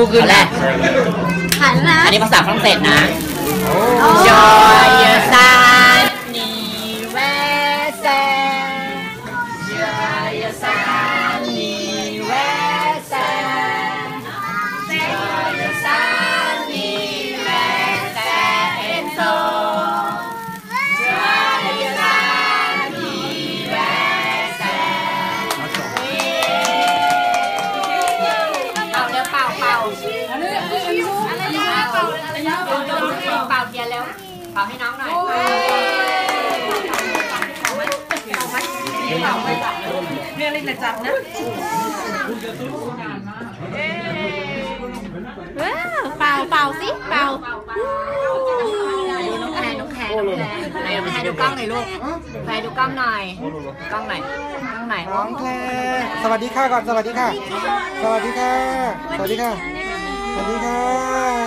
กูคือแหละหันนะอันนี้ภาษาฝรั่งเศสนะโอ้ Joyeux anniversaire Joyeux anniversaire เป่าเป่าเป่าเทียนเร็วเป่าให้น้องหน่อยว้าวเป่าเป่าสิเป่าน้องแพรน้องแพรน้องแพรไหนน้องแพรดูกล้องหน่อยลูกแพรดูกล้องหน่อยกล้องหน่อยกล้องหน่อยน้องแพรสวัสดีค่ะก่อนสวัสดีค่ะ สวัสดีค่ะ สวัสดีค่ะไหน